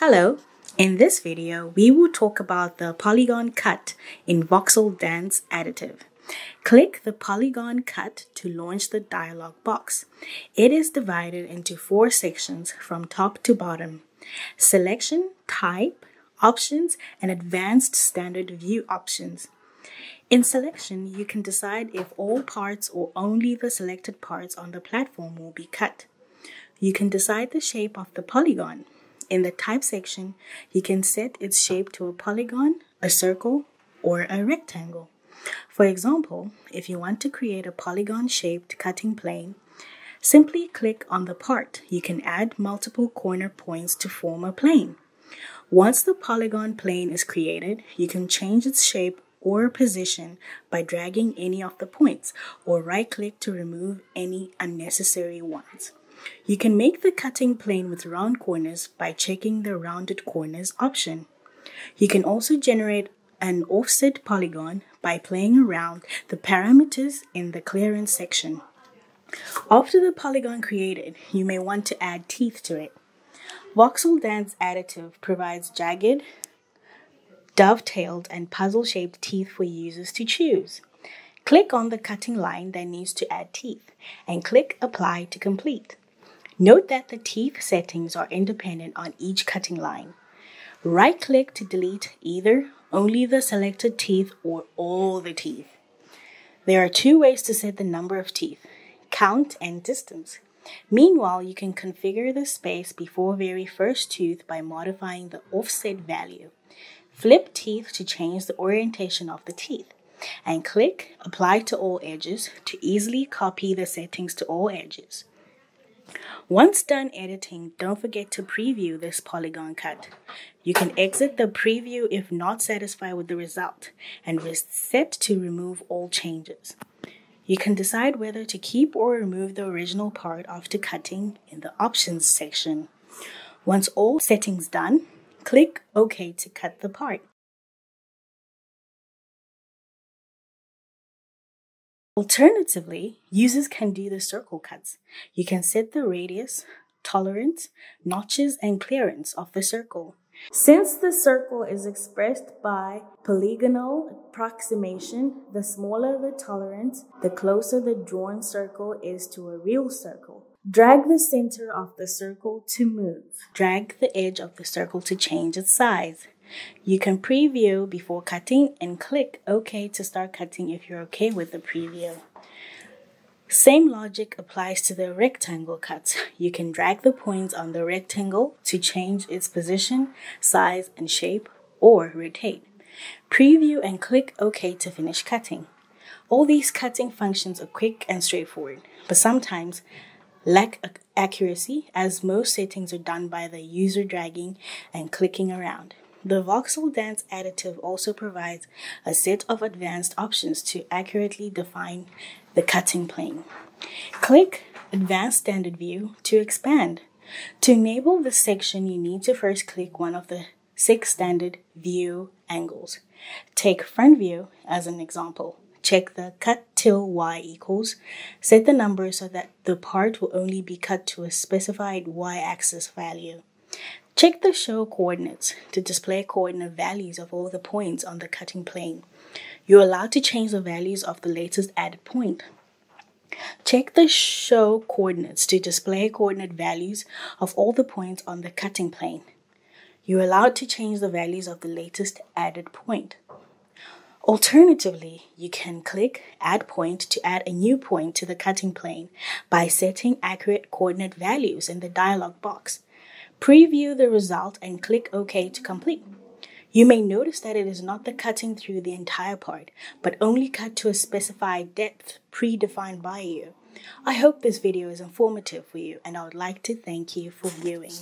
Hello, in this video we will talk about the polygon cut in VoxelDance Additive. Click the polygon cut to launch the dialog box. It is divided into four sections from top to bottom. Selection, Type, Options, and Advanced Standard View options. In selection, you can decide if all parts or only the selected parts on the platform will be cut. You can decide the shape of the polygon. In the type section, you can set its shape to a polygon, a circle, or a rectangle. For example, if you want to create a polygon-shaped cutting plane, simply click on the part. You can add multiple corner points to form a plane. Once the polygon plane is created, you can change its shape or position by dragging any of the points or right-click to remove any unnecessary ones. You can make the cutting plane with round corners by checking the rounded corners option. You can also generate an offset polygon by playing around the parameters in the clearance section. After the polygon created, you may want to add teeth to it. VoxelDance Additive provides jagged, dovetailed, and puzzle-shaped teeth for users to choose. Click on the cutting line that needs to add teeth and click Apply to complete. Note that the teeth settings are independent on each cutting line. Right click to delete either only the selected teeth or all the teeth. There are two ways to set the number of teeth, count and distance. Meanwhile, you can configure the space before very first tooth by modifying the offset value. Flip teeth to change the orientation of the teeth and click apply to all edges to easily copy the settings to all edges. Once done editing, don't forget to preview this polygon cut. You can exit the preview if not satisfied with the result and reset to remove all changes. You can decide whether to keep or remove the original part after cutting in the options section. Once all settings done, click OK to cut the part. Alternatively, users can do the circle cuts. You can set the radius, tolerance, notches, and clearance of the circle. Since the circle is expressed by polygonal approximation, the smaller the tolerance, the closer the drawn circle is to a real circle. Drag the center of the circle to move. Drag the edge of the circle to change its size. You can preview before cutting and click OK to start cutting if you're okay with the preview. Same logic applies to the rectangle cuts. You can drag the points on the rectangle to change its position, size, and shape, or rotate. Preview and click OK to finish cutting. All these cutting functions are quick and straightforward, but sometimes lack accuracy as most settings are done by the user dragging and clicking around. The VoxelDance additive also provides a set of advanced options to accurately define the cutting plane. Click Advanced Standard View to expand. To enable this section, you need to first click one of the six standard view angles. Take front view as an example. Check the cut till y equals. Set the number so that the part will only be cut to a specified y-axis value. Check the show coordinates to display coordinate values of all the points on the cutting plane. You're allowed to change the values of the latest added point. Check the show coordinates to display coordinate values of all the points on the cutting plane. You're allowed to change the values of the latest added point. Alternatively, you can click Add Point to add a new point to the cutting plane by setting accurate coordinate values in the dialog box. Preview the result and click OK to complete. You may notice that it is not the cutting through the entire part, but only cut to a specified depth predefined by you. I hope this video is informative for you and I would like to thank you for viewing.